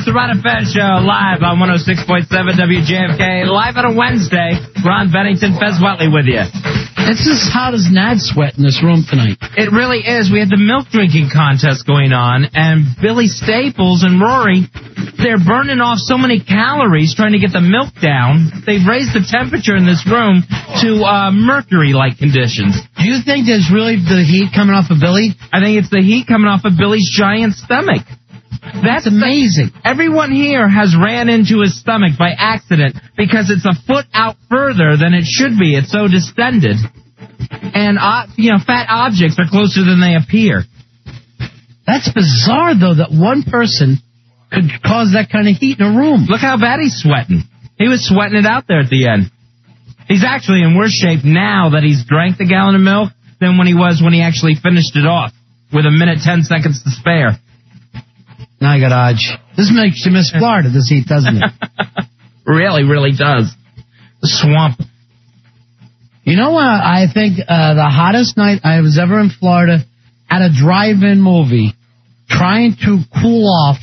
It's the Ron and Fez Show live on 106.7 WJFK, live on a Wednesday. Ron Bennington, Fez Whatley with you. It's as hot as Nad sweat in this room tonight. It really is. We had the milk drinking contest going on, and Billy Staples and Rory, they're burning off so many calories trying to get the milk down. They've raised the temperature in this room to uh, mercury-like conditions. Do you think there's really the heat coming off of Billy? I think it's the heat coming off of Billy's giant stomach. That's amazing. Everyone here has ran into his stomach by accident because it's a foot out further than it should be. It's so distended. And, uh, you know, fat objects are closer than they appear. That's bizarre, though, that one person could cause that kind of heat in a room. Look how bad he's sweating. He was sweating it out there at the end. He's actually in worse shape now that he's drank the gallon of milk than when he was when he actually finished it off with a minute ten seconds to spare. Now I got odge. This makes you miss Florida, this heat, doesn't it? really, really does. The swamp. You know what? I think uh, the hottest night I was ever in Florida at a drive-in movie, trying to cool off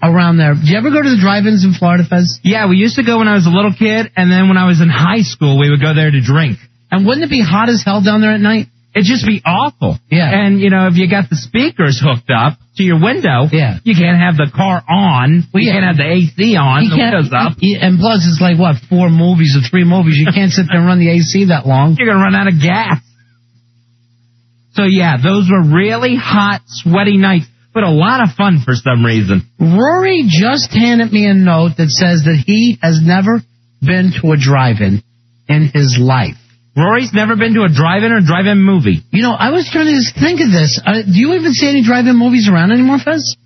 around there. Did you ever go to the drive-ins in Florida, Fez? Yeah, we used to go when I was a little kid, and then when I was in high school, we would go there to drink. And wouldn't it be hot as hell down there at night? It'd just be awful. Yeah. And, you know, if you got the speakers hooked up to your window, Yeah. you can't have the car on. Well, you yeah. can't have the AC on. You the windows up. And plus, it's like, what, four movies or three movies. You can't sit there and run the AC that long. You're going to run out of gas. So, yeah, those were really hot, sweaty nights, but a lot of fun for some reason. Rory just handed me a note that says that he has never been to a drive-in in his life. Rory's never been to a drive-in or drive-in movie. You know, I was trying to just think of this. Uh, do you even see any drive-in movies around anymore, Fez?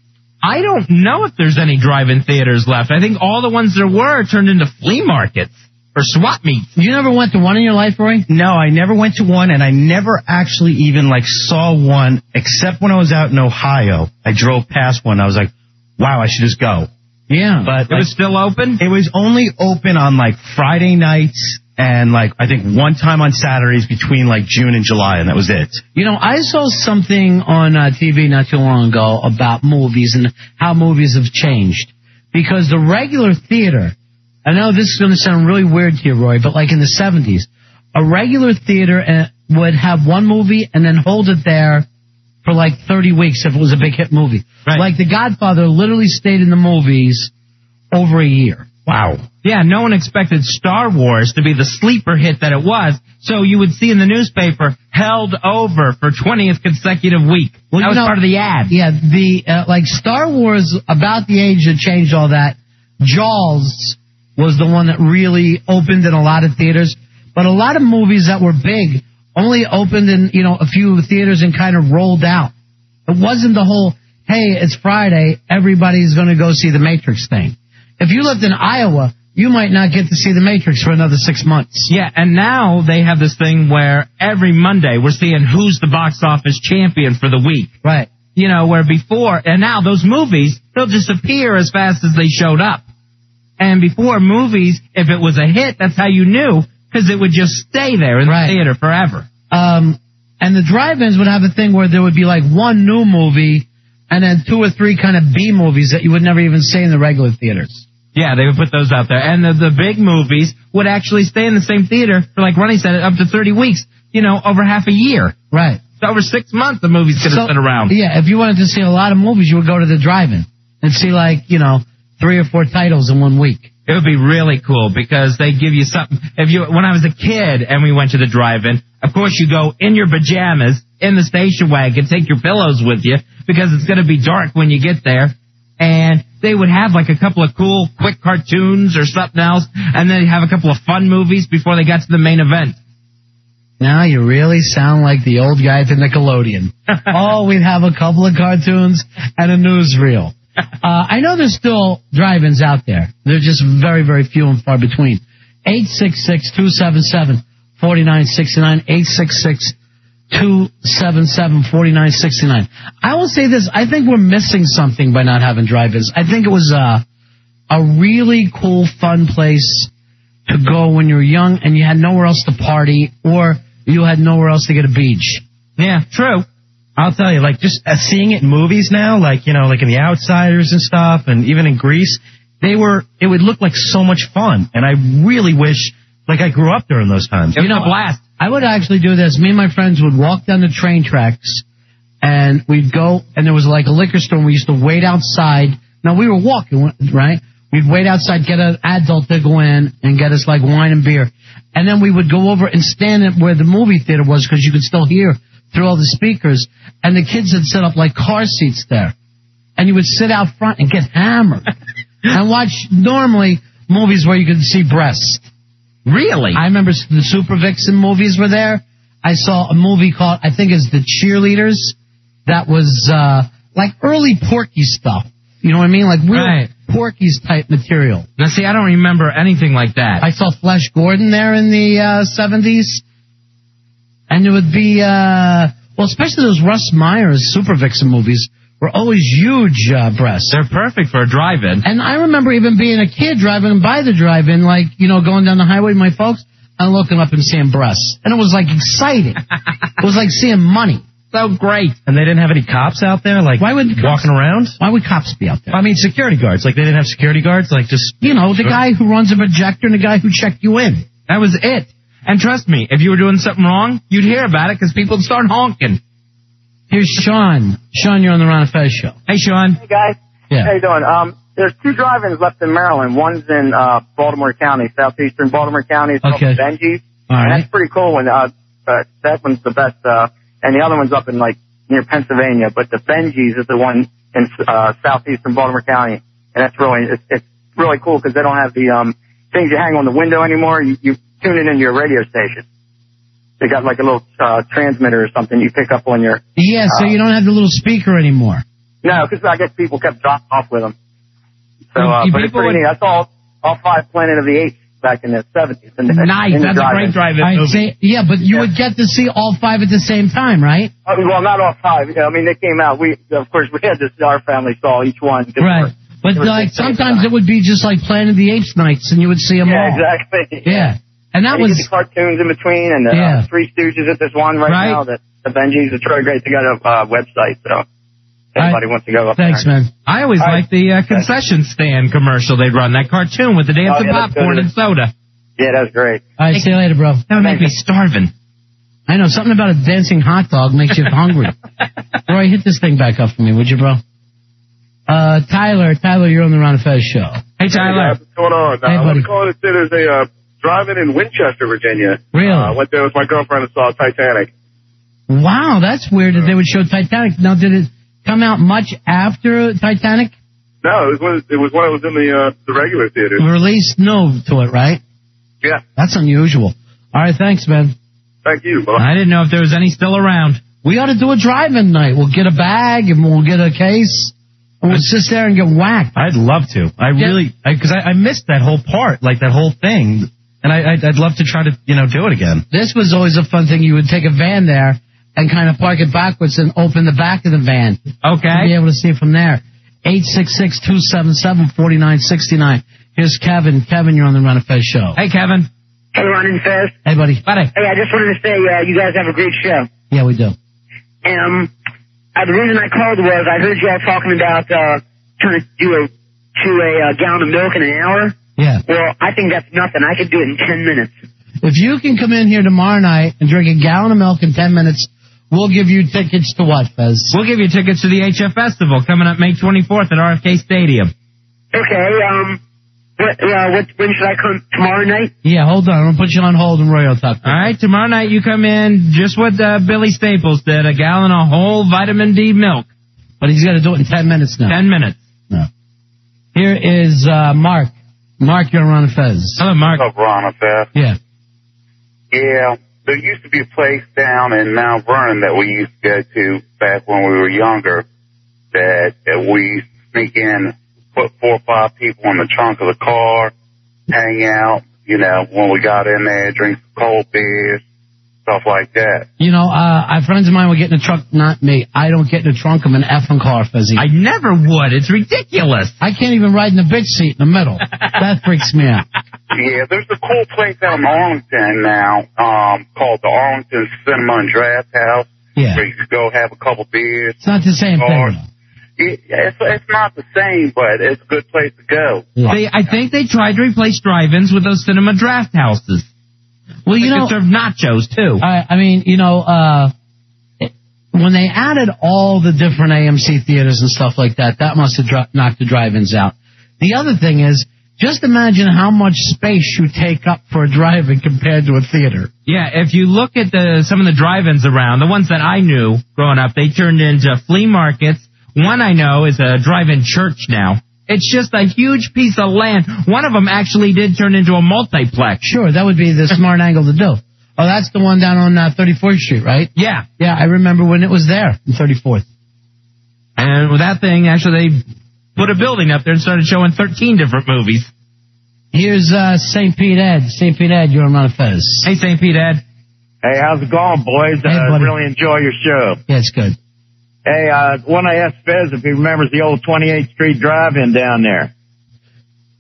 I don't know if there's any drive-in theaters left. I think all the ones there were turned into flea markets or swap meets. You never went to one in your life, Rory? No, I never went to one, and I never actually even like saw one, except when I was out in Ohio. I drove past one. I was like, "Wow, I should just go." Yeah. But It was still open? it was only open on like Friday nights and like I think one time on Saturdays between like June and July, and that was it. You know, I saw something on uh, TV not too long ago about movies and how movies have changed. Because the regular theater, I know this is going to sound really weird to you, Roy, but like in the 70s, a regular theater uh, would have one movie and then hold it there for like 30 weeks if it was a big hit movie. Right. Like The Godfather literally stayed in the movies over a year. Wow. Yeah, no one expected Star Wars to be the sleeper hit that it was, so you would see in the newspaper, held over for 20th consecutive week. Well, that was know- part of the ad. Yeah, the uh, like Star Wars about the age that changed all that. Jaws was the one that really opened in a lot of theaters, but a lot of movies that were big only opened in you know a few theaters and kind of rolled out. It wasn't the whole hey it's Friday everybody's going to go see the Matrix thing. If you lived in Iowa, you might not get to see the Matrix for another six months. Yeah, and now they have this thing where every Monday we're seeing who's the box office champion for the week. Right. You know, where before, and now those movies, they'll disappear as fast as they showed up. And before movies, if it was a hit, that's how you knew, because it would just stay there in Right. the theater forever. um, and the drive-ins would have a thing where there would be like one new movie and then two or three kind of B movies that you would never even see in the regular theaters. Yeah, they would put those out there. And the, the big movies would actually stay in the same theater for, like Ronnie said, up to 30 weeks, you know, over half a year. Right. So over six months, the movies could have So- been around. Yeah, if you wanted to see a lot of movies, you would go to the drive-in and see like, you know, three or four titles in one week. It would be really cool because they give you something. If you, when I was a kid and we went to the drive-in, of course you go in your pajamas in the station wagon, take your pillows with you because it's going to be dark when you get there. And they would have like a couple of cool, quick cartoons or something else, and then have a couple of fun movies before they got to the main event. Now you really sound like the old guy at the Nickelodeon. oh, we'd have a couple of cartoons and a newsreel. Uh, I know there's still drive-ins out there. They're just very, very few and far between. 866-277-4969. 866-277-4969. I will say this. I think we're missing something by not having drive-ins. I think it was uh, a really cool, fun place to go when you were young and you had nowhere else to party or you had nowhere else to get a beach. Yeah, true. I'll tell you, like just uh, seeing it in movies now, like you know, like in The Outsiders and stuff, and even in Grease, they were. It would look like so much fun, and I really wish, like I grew up during those times. It was a blast. I would actually do this. Me and my friends would walk down the train tracks, and we'd go, and there was like a liquor store. and We used to wait outside. Now we were walking, right? We'd wait outside, get an adult to go in and get us like wine and beer, and then we would go over and stand at where the movie theater was because you could still hear through all the speakers. And the kids had set up like car seats there, and you would sit out front and get hammered and watch normally movies where you could see breasts. Really? I remember the Super Vixen movies were there. I saw a movie called, I think it's The Cheerleaders. That was, uh, like early Porky stuff. You know what I mean? Like real Right. Porky's type material. Now, see, I don't remember anything like that. I saw Flash Gordon there in the, uh, 70s. And it would be, uh, well, especially those Russ Meyer's Super Vixen movies were always huge, uh, breasts. They're perfect for a drive-in. And I remember even being a kid driving by the drive-in, like, you know, going down the highway with my folks and looking up and seeing breasts. And it was like exciting. it was like seeing money. So great. And they didn't have any cops out there, like Why would cops- walking around. Why would cops be out there? I mean, security guards. Like they didn't have security guards. Like just You know, the guy who runs a projector and the guy who checked you in. That was it. And trust me, if you were doing something wrong, you'd hear about it because people would start honking. Here's Sean. Sean, you're on the Ron and Fez show. Hey, Sean. Hey guys, Yeah. how you doing? Um, there's two drive-ins left in Maryland. One's in uh, Baltimore County, southeastern Baltimore County. It's Okay. called Bengies. All And that's pretty cool. And uh, uh, that one's the best. Uh, and the other one's up in like near Pennsylvania. But the Bengies is the one in uh, southeastern Baltimore County, and that's really it's, it's really cool because they don't have the um things you hang on the window anymore. You, you tune it into your radio station. They got like a little uh, transmitter or something you pick up on your. Yeah, so you don't have the little speaker anymore. No, because I guess people kept dropping off with them. So, uh, You but it's people pretty would- neat. I saw all five Planet of the Apes back in the 70s. In the, Nice. in the That's a great drive-in. drive-in I'd movie. say, yeah, but you would get to see all five at the same time, right? Uh, well, not all five. I mean, they came out. We, of course, we had this. Our family saw each one. Right. But like sometimes it would be just like Planet of the Apes nights, and you would see them Yeah, all. exactly. Yeah, and that And you was get the cartoons in between, and the Yeah. uh, Three Stooges at this one right, Right. now. The, the Bengies. It's really great. They got a uh, website, so anybody wants to go up thanks, there. man. I always like the uh, concession stand commercial they'd run, that cartoon with the dancing Oh, yeah, that's popcorn and soda. Yeah, that's great. All right, see you later, bro. That would make me starving. I know something about a dancing hot dog makes you hungry. Roy, hit this thing back up for me, would you, bro? Uh, Tyler, Tyler, you're on the Ron and Fez show. Hey, Tyler. What's going on? Hey, I buddy. was calling to say there's a uh, drive-in Winchester, Virginia. Really? Uh, I went there with my girlfriend and saw Titanic. Wow, that's weird that they would show Titanic. Now, did it come out much after Titanic? No, it was it was when it was in the uh, the regular theaters. Released no to it, right? Yeah. That's unusual. All right, thanks, man. Thank you. Bye. I didn't know if there was any still around. We ought to do a drive-in night. We'll get a bag and we'll get a case and we'll sit there and get whacked. I'd love to. I Yeah. really, because I, I, missed that whole part, like that whole thing, and I, I'd, I'd love to try to, you know, do it again. This was always a fun thing. You would take a van there and kind of park it backwards and open the back of the van. Okay. To be able to see from there. 866-277-4969. Here's Kevin. Kevin, you're on the Ron and Fez show. Hey, Kevin. Hey, Ron and Fez. Hey, buddy. Buddy. Hey, I just wanted to say uh, you guys have a great show. Yeah, we do. Um, uh, the reason I called was I heard y'all talking about uh, trying to do a to a uh, gallon of milk in an hour. Yeah. Well, I think that's nothing. I could do it in ten minutes. If you can come in here tomorrow night and drink a gallon of milk in 10 minutes, we'll give you tickets to what, Fez? We'll give you tickets to the HFStival coming up May 24th at RFK Stadium. Okay. Um, what, uh, what, when should I come? Tomorrow night? Yeah, hold on. I'm going to put you on hold and Roy will talk to you. All right, tomorrow night you come in just what uh, Billy Staples did, a gallon of whole vitamin D milk. But he's got to do it in 10 minutes now. 10 minutes. No. Here is uh, Mark. Mark, you're on Ron Fez. Hello, Mark. What's up, Ron? Up there? Yeah. Yeah. There used to be a place down in Mount Vernon that we used to go to back when we were younger. That, that we used to sneak in, put four or five people in the trunk of the car, hang out. You know, when we got in there, drink some cold beers, stuff like that. You know, uh, friends of mine will get in the trunk, not me. I don't get in the trunk of an effing car, Fezzy. I never would. It's ridiculous. I can't even ride in the bitch seat in the middle. that freaks me out. Yeah, there's a cool place out in Arlington now, um, called the Arlington Cinema and Draft House. Yeah. where you could go have a couple beers. It's not the same Or- thing. though. It, it's, it's not the same, but it's a good place to go. They, I think they tried to replace drive-ins with those cinema draft houses. Well, you know, serve nachos too. I, I mean, you know, uh, it- when they added all the different AMC theaters and stuff like that, that must have dro- knocked the drive-ins out. The other thing is, just imagine how much space you take up for a drive-in compared to a theater. Yeah, if you look at the some of the drive-ins around, the ones that I knew growing up, they turned into flea markets. One I know is a drive-in church now. It's just a huge piece of land. One of them actually did turn into a multiplex. Sure, that would be the smart angle to do. Oh, that's the one down on uh, 34th Street, right? Yeah, Yeah, I remember when it was there, in 34th. and with that thing, actually, they put a building up there and started showing 13 different movies. Here's uh, St. Pete Ed. St. Pete Ed, you're on Ron and Fez. Hey, St. Pete Ed. Hey, how's it going, boys? Hey, uh, buddy. really enjoy your show. Yeah, it's good. Hey, uh, want to ask Fez if he remembers the old 28th Street Drive-In down there.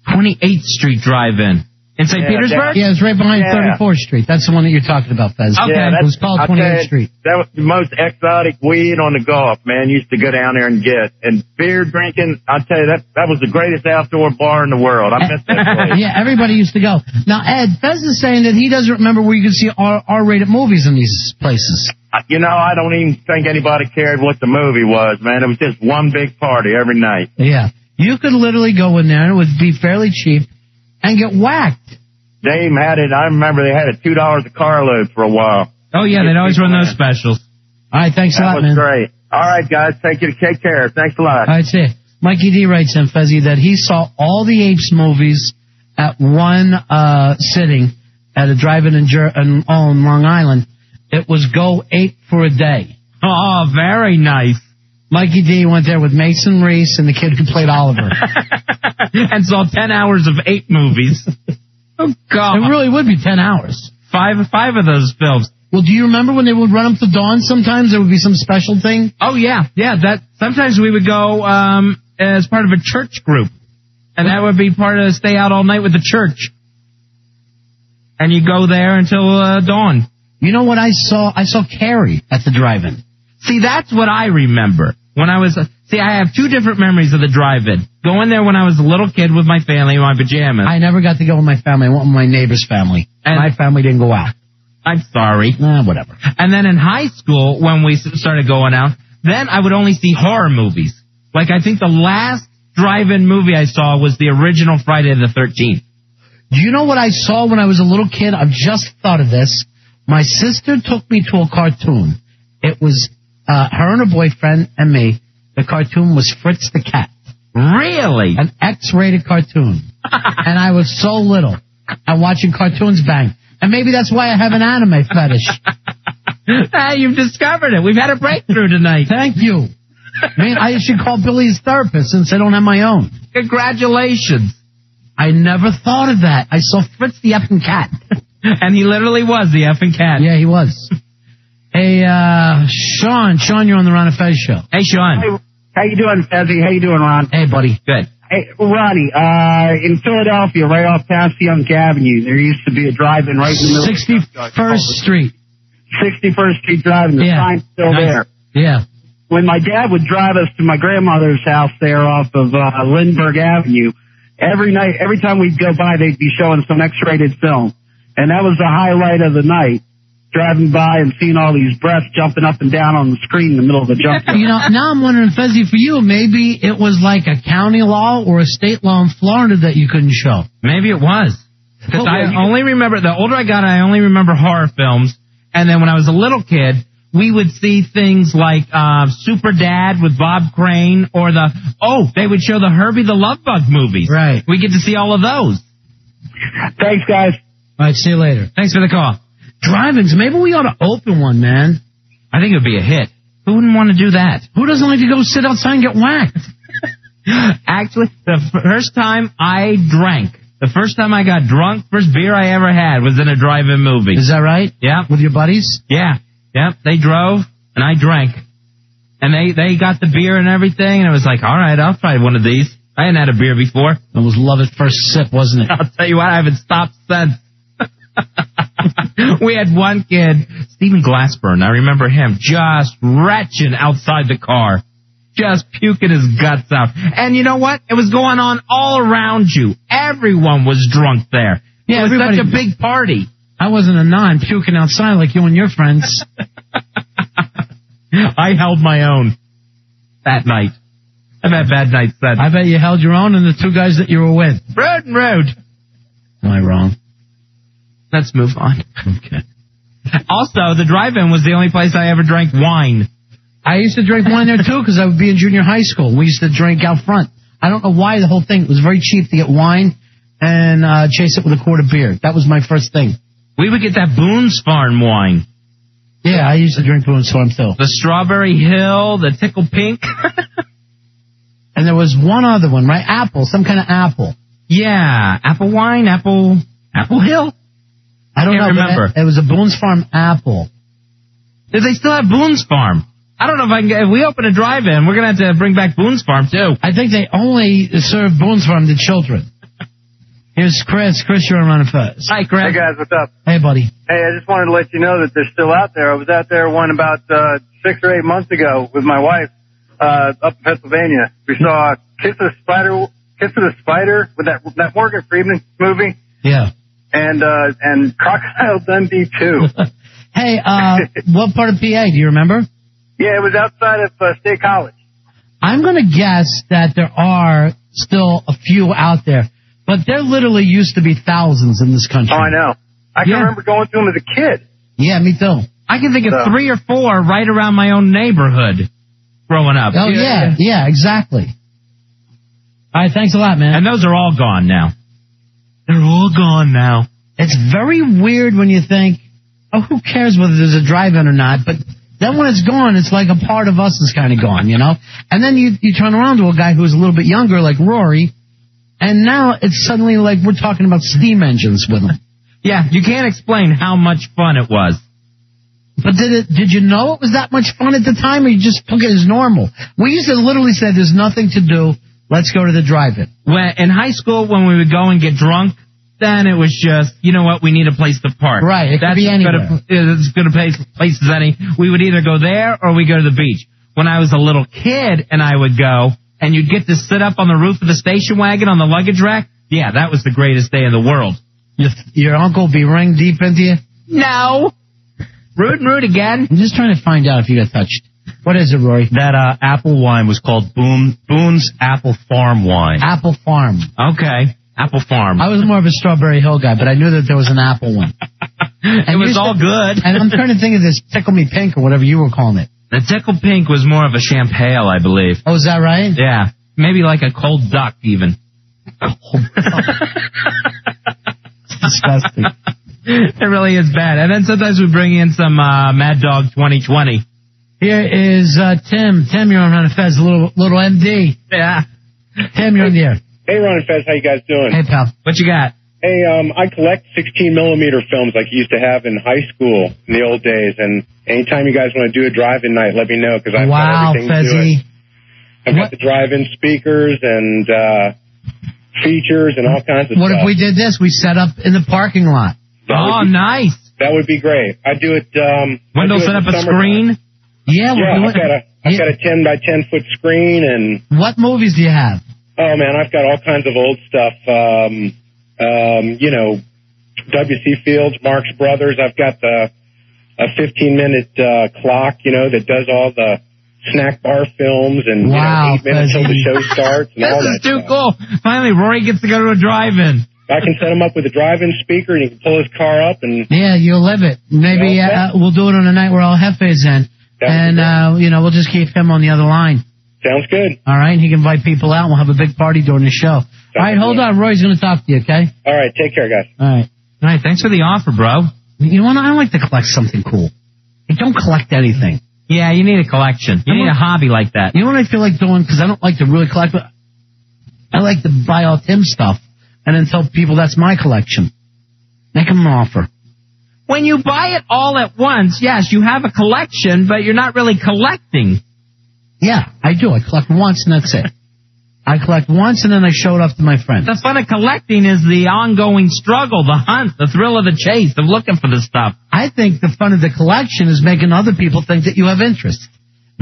28th Street Drive-In in St. Yeah, Petersburg. Yeah, it's right behind Yeah. 34th Street. That's the one that you're talking about, Fez. Okay. Yeah, it was called 28th you, Street. That was the most exotic weed on the Gulf, man. Used to go down there and get. And beer drinking, I'll tell you, that that was the greatest outdoor bar in the world. I miss that place. yeah, everybody used to go. Now, Ed, Fez is saying that he doesn't remember where you could see R- R-rated movies in these places. You know, I don't even think anybody cared what the movie was, man. It was just one big party every night. Yeah. You could literally go in there and it would be fairly cheap and get whacked. Dame had it. I remember they had it two dollars a carload for a while. Oh yeah, they'd always run those specials. All right, thanks a That lot, was man. great. All right, guys, take it. Take care. Thanks a lot. All right, see ya. Mikey D writes in, Fezzy, that he saw all the Apes movies at one uh, sitting at a drive-in in, Jer- in, on Long Island. It was go ape for a day. Oh, very nice. Mikey D went there with Mason Reese and the kid who played Oliver. and saw 10 hours of eight movies. Oh God. it really would be 10 hours. Five, five of those films. Well, do you remember when they would run them to dawn sometimes? There would be some special thing? Oh yeah, yeah. That sometimes we would go um, as part of a church group, and that would be part of stay out all night with the church. And you go there until uh, dawn. You know what I saw? I saw Carrie at the drive-in. See, that's what I remember when I was. See, I have two different memories of the drive-in. Going there when I was a little kid with my family in my pajamas. I never got to go with my family. I went with my neighbor's family. And- my family didn't go out. I'm sorry. Nah, whatever. And then in high school, when we started going out, then I would only see horror movies. Like I think the last drive-in movie I saw was the original Friday the 13th. Do you know what I saw when I was a little kid? I've just thought of this. My sister took me to a cartoon. It was uh, her and her boyfriend and me. The cartoon was Fritz the Cat, Really? an X-rated cartoon. and I was so little. And watching cartoons bang. And maybe that's why I have an anime fetish. ah, you've discovered it. We've had a breakthrough tonight. Thank you. Man, I should call Billy's therapist since I don't have my own. Congratulations. I never thought of that. I saw Fritz the effing cat. And he literally was the effing cat. Yeah, he was. Hey, uh, Sean. Sean, you're on the Ron and Fez show. Hey, Sean. How you doing, Fezzy? How you doing, Ron? Hey, buddy. Good. Hey, Ronnie, uh, in Philadelphia, right off Passyunk Avenue, there used to be a drive-in right in the middle. 61st Street. 61st Street Drive-in. The Yeah. sign's still Nice. there. Yeah. When my dad would drive us to my grandmother's house there off of uh, Lindbergh Avenue, every night, every time we'd go by, they'd be showing some X-rated film, and that was the highlight of the night. Driving by and seeing all these breasts jumping up and down on the screen in the middle of the junkyard. You know, now I'm wondering, Fezzy, for you, maybe it was like a county law or a state law in Florida that you couldn't show. Maybe it was. Because Well, I well, only remember, the older I got, I only remember horror films. And then when I was a little kid, we would see things like uh, Super Dad with Bob Crane or the, oh, they would show the Herbie the Love Bug movies. Right. We get to see all of those. Thanks, guys. All right, see you later. Thanks for the call. Drive-ins. Maybe we ought to open one, man. I think it would be a hit. Who wouldn't want to do that? Who doesn't like to go sit outside and get whacked? Actually, the first time I drank, the first time I got drunk, first beer I ever had was in a drive-in movie. Is that right? Yeah, With your buddies? yeah, yeah. They drove and I drank, and they they got the beer and everything, and it was like, all right, I'll try one of these. I hadn't had a beer before. It was love at first sip, wasn't it? I'll tell you what, I haven't stopped since. we had one kid, Stephen Glassburn. I remember him just retching outside the car, just puking his guts out. And you know what? It was going on all around you. Everyone was drunk there. Yeah, it was such a big party. I wasn't a non puking outside like you and your friends. I held my own that night. I've had bad nights then. I bet you held your own and the two guys that you were with. Road and road. Am I wrong? Let's move on. Okay. Also, the drive-in was the only place I ever drank wine. I used to drink wine there too because I would be in junior high school. We used to drink out front. I don't know why the whole thing. It was very cheap to get wine and uh, chase it with a quart of beer. That was my first thing. We would get that Boone's Farm wine. Yeah, I used to drink Boone's Farm too. The Strawberry Hill, the Tickle Pink. And there was one other one, right? Apple, some kind of apple. yeah, apple wine, apple, Apple Hill. I don't Can't know. but remember. It, it was a Boone's Farm apple. Do they still have Boone's Farm? I don't know if I can get, if we open a drive-in, we're gonna have to bring back Boone's Farm too. I think they only serve Boone's Farm to children. Here's Chris. Chris, you're on Ron Fez. Hi, Chris. Hey guys, what's up? Hey, buddy. Hey, I just wanted to let you know that they're still out there. I was out there one about uh, six or eight months ago with my wife uh, up in Pennsylvania. We saw Kiss of the Spider, Kiss of the Spider with that that Morgan Freeman movie, Yeah. And uh, and Crocodile Dundee too. Hey, uh, what part of PA do you remember? yeah, it was outside of uh, State College. I'm going to guess that there are still a few out there, but there literally used to be thousands in this country. Oh, I know. I can Yeah. remember going to them as a kid. Yeah, me too. I can think of So- three or four right around my own neighborhood growing up. Oh, yeah, yeah, exactly. All right, thanks a lot, man. And those are all gone now. They're all gone now. It's very weird when you think, oh, who cares whether there's a drive-in or not? But then when it's gone, it's like a part of us is kind of gone, you know? And then you, you turn around to a guy who's a little bit younger, like Rory, and now it's suddenly like we're talking about steam engines with him. Yeah, you can't explain how much fun it was. But did it? Did you know it was that much fun at the time, or you just took it as normal? We used to literally say, "There's nothing to do. Let's go to the drive-in." When in high school, when we would go and get drunk, then it was just, you know what, we need a place to park. Right, it could be as good a- anywhere. It's good a place, place as any. We would either go there or we go to the beach. When I was a little kid and I would go, and you'd get to sit up on the roof of the station wagon on the luggage rack. Yeah, that was the greatest day in the world. Your, your uncle be ring deep into you. No. Rude and rude again. I'm just trying to find out if you got touched. What is it, Roy? That uh, apple wine was called Boone, Boone's Apple Farm Wine. Apple Farm. Okay. Apple Farm. I was more of a Strawberry Hill guy, but I knew that there was an apple one. And it was all good. And I'm trying to think of this Tickle Me Pink or whatever you were calling it. The Tickle Pink was more of a champagne, I believe. Oh, is that right? Yeah. Maybe like a cold duck, even. Cold duck. Disgusting. it really is bad. And then sometimes we bring in some uh, Mad Dog 2020. Here is uh, Tim. Tim, you're on Ron Fez, little little MD. Yeah. Tim, you're in the air. Hey, Ron and Fez, how you guys doing? Hey, pal. What you got? Hey, um, I collect 16 millimeter films like you used to have in high school in the old days. And anytime you guys want to do a drive-in night, let me know because I've Wow, got everything to do it. Fezzy. I've got the drive-in speakers and uh, features and all kinds of What stuff. What if we did this? We set up in the parking lot. That Oh, be- nice. That would be great. I do it. Um, I Window set up a summertime. screen. Yeah, Yeah, doing I've got a I've got a 10 by 10 foot screen and What movies do you have? Oh man, I've got all kinds of old stuff. Um, um, you know, W.C. Fields, Marx Brothers. I've got the a 15 minute uh, clock, you know, that does all the snack bar films and Wow, you know, eight minutes till the show starts and all This is that. too stuff. cool. Finally, Rory gets to go to a drive-in. I can set him up with a drive-in speaker and he can pull his car up and Yeah, you'll live it. Maybe Yeah, uh, we'll do it on a night where El Jefe's in. That would be And, uh, you know, we'll just keep him on the other line. sounds good. All right? And he can invite people out we'll have a big party during the show. All right, hold good. on. Roy's going to talk to you, okay? All right, take care, guys. All right. All right, thanks for the offer, bro. You know what? I like to collect something cool. I don't collect anything. Yeah, you need a collection. You need a hobby like that. You know what I feel like doing? Because I don't like to really collect, but I like to buy all Tim stuff and then tell people that's my collection. Make them an offer. When you buy it all at once, yes, you have a collection, but you're not really collecting. Yeah, I do. I collect once and that's it. I collect once and then I show it off to my friends. The fun of collecting is the ongoing struggle, the hunt, the thrill of the chase, of looking for the stuff. I think the fun of the collection is making other people think that you have interest.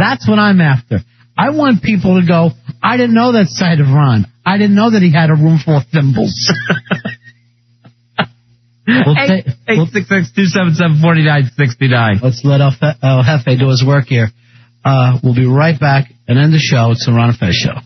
That's what I'm after. I want people to go, I didn't know that side of Ron. I didn't know that he had a room full of thimbles. We'll Eight ta- eight six six two seven seven forty nine sixty nine. Let's let El, Fe- El Jefe do his work here. Uh, we'll be right back and end the show. It's the Ron Fez show.